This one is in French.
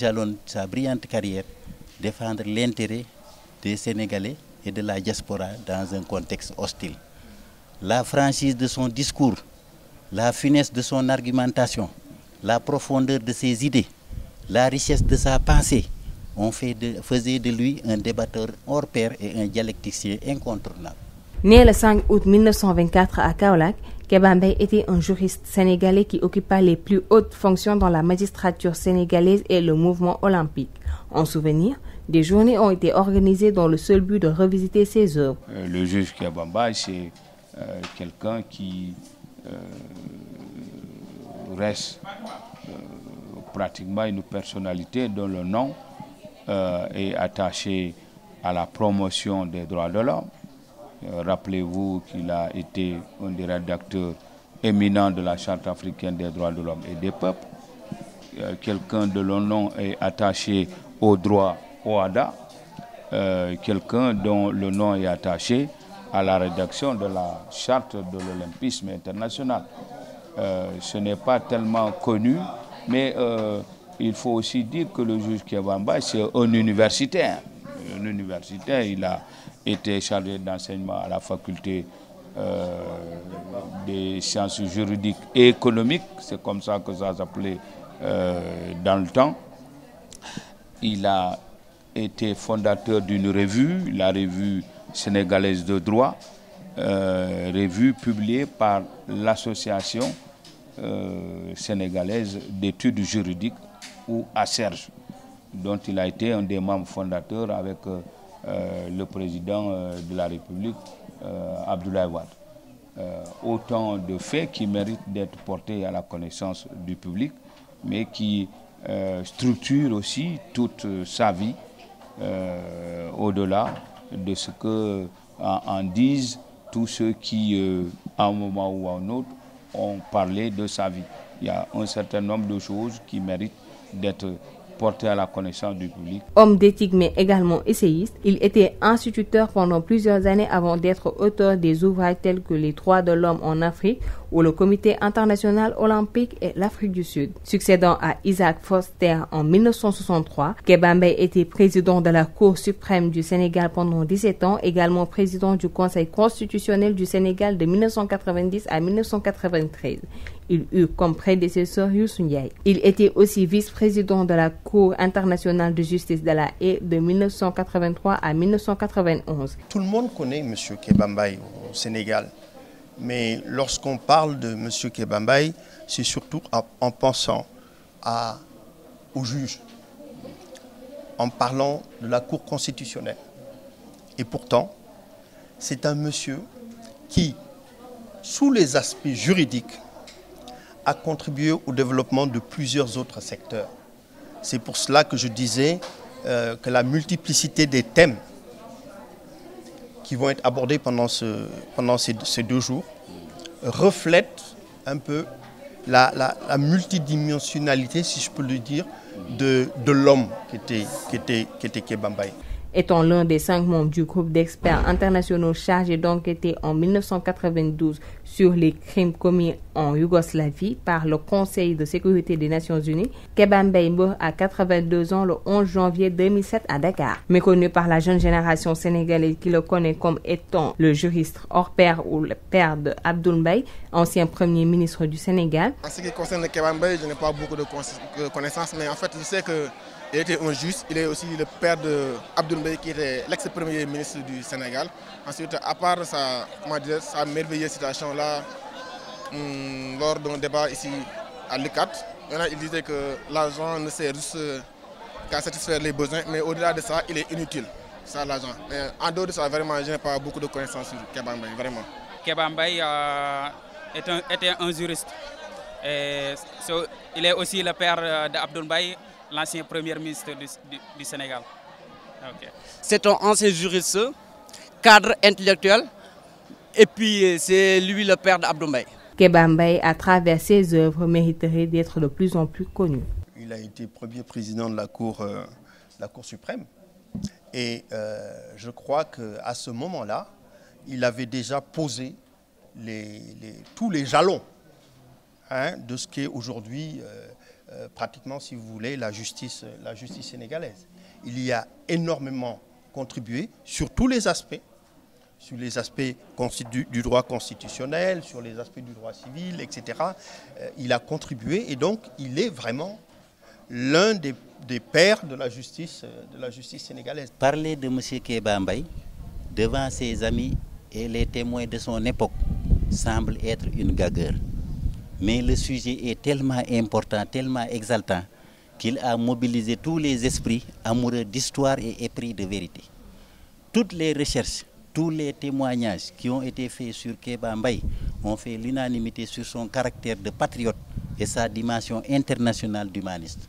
jalonne sa brillante carrière défendre l'intérêt des Sénégalais et de la diaspora dans un contexte hostile. La franchise de son discours, la finesse de son argumentation, la profondeur de ses idées, la richesse de sa pensée ont fait de, faisaient de lui un débatteur hors pair et un dialecticien incontournable. Né le 5 août 1924 à Kaolack, Kebambay était un juriste sénégalais qui occupa les plus hautes fonctions dans la magistrature sénégalaise et le mouvement olympique. En souvenir, des journées ont été organisées dans le seul but de revisiter ses œuvres. Euh, le juge Kebambay, c'est euh, quelqu'un qui euh, reste pratiquement une personnalité dont le nom est attaché à la promotion des droits de l'homme. Euh, Rappelez-vous qu'il a été un des rédacteurs éminents de la Charte africaine des droits de l'homme et des peuples. Euh, Quelqu'un de le nom est attaché au droit OADA. Euh, Quelqu'un dont le nom est attaché à la rédaction de la Charte de l'Olympisme international. Ce n'est pas tellement connu, mais il faut aussi dire que le juge Kebamba, c'est un universitaire. Un universitaire, il a été chargé d'enseignement à la faculté euh, des sciences juridiques et économiques, c'est comme ça que ça s'appelait euh, dans le temps. Il a été fondateur d'une revue, la revue sénégalaise de droit, euh, revue publiée par l'association sénégalaise d'études juridiques ou ASERGE, dont il a été un des membres fondateurs avec le président euh, de la République, euh, Abdoulaye Wade. Euh, autant de faits qui méritent d'être portés à la connaissance du public, mais qui euh, structurent aussi toute euh, sa vie euh, au-delà de ce que en, en disent tous ceux qui, euh, à un moment ou à un autre, ont parlé de sa vie. Il y a un certain nombre de choses qui méritent d'être à la connaissance du public. Homme d'éthique mais également essayiste, il était instituteur pendant plusieurs années avant d'être auteur des ouvrages tels que Les droits de l'homme en Afrique ou le Comité international olympique et l'Afrique du Sud. Succédant à Isaac Foster en 1963, Kebambay était président de la Cour suprême du Sénégal pendant 17 ans, également président du Conseil constitutionnel du Sénégal de 1990 à 1993. Il eut comme prédécesseur Youssou Ndiaye. Il était aussi vice-président de la Cour internationale de justice de la Haye de 1983 à 1991. Tout le monde connaît M. Kebambay au Sénégal. Mais lorsqu'on parle de M. Kebambay, c'est surtout en, en pensant au juge, en parlant de la Cour constitutionnelle. Et pourtant, c'est un monsieur qui, sous les aspects juridiques, a contribué au développement de plusieurs autres secteurs. C'est pour cela que je disais euh, que la multiplicité des thèmes qui vont être abordés pendant, ce, pendant ces, deux jours reflètent un peu la, la, multidimensionnalité, si je peux le dire, de, de l'homme qui était, qui était, qui était. Étant l'un des cinq membres du groupe d'experts internationaux chargés d'enquêter en 1992 sur les crimes commis en Yougoslavie par le Conseil de sécurité des Nations Unies, Kebambay meurt à 82 ans le 11 janvier 2007 à Dakar. Méconnu par la jeune génération sénégalaise qui le connaît comme étant le juriste hors pair ou le père de Abdoul ancien premier ministre du Sénégal. En ce qui concerne Kebambay, je n'ai pas beaucoup de connaissances, mais en fait, je sais que il était un juge, il est aussi le père de Abdoul Mbaye qui était l'ex-premier ministre du Sénégal. Ensuite, à part sa, merveilleuse citation là, hum, lors d'un débat ici à l'UCAT, il disait que l'argent ne sert juste qu'à satisfaire les besoins, mais au-delà de ça, il est inutile. Ça, l'argent. En dehors de ça, vraiment, je n'ai pas beaucoup de connaissances sur Kebambay, vraiment. Kebambay euh, était un juriste. Il est aussi le père d'Abdoul Mbaye, l'ancien premier ministre du, du, du Sénégal. Okay. C'est un ancien juriste, cadre intellectuel, et puis c'est lui le père d'Abdoulaye. Kebambay, à travers ses œuvres, mériterait d'être de plus en plus connu. Il a été premier président de la Cour, euh, la cour suprême. Et euh, je crois qu'à ce moment-là, il avait déjà posé les, les, tous les jalons hein, de ce qu'est aujourd'hui euh, euh, pratiquement, si vous voulez, la justice, la justice sénégalaise. Il y a énormément contribué sur tous les aspects, sur les aspects du, droit constitutionnel, sur les aspects du droit civil, etc. Euh, il a contribué et donc il est vraiment l'un des, des, pères de la justice, de la justice sénégalaise. Parler de M. Kéba Mbaye devant ses amis et les témoins de son époque semble être une gagueur. Mais le sujet est tellement important, tellement exaltant, qu'il a mobilisé tous les esprits amoureux d'histoire et épris de vérité. Toutes les recherches, tous les témoignages qui ont été faits sur Kéba Mbaye ont fait l'unanimité sur son caractère de patriote et sa dimension internationale d'humaniste.